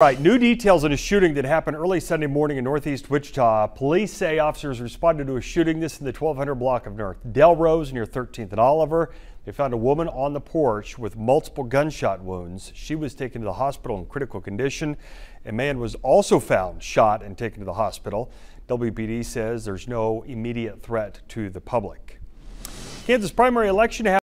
All right, new details in a shooting that happened early Sunday morning in northeast Wichita. Police say officers responded to a shooting this in the 1200 block of North Delrose near 13th and Oliver. They found a woman on the porch with multiple gunshot wounds. She was taken to the hospital in critical condition. A man was also found shot and taken to the hospital. WPD says there's no immediate threat to the public. Kansas primary election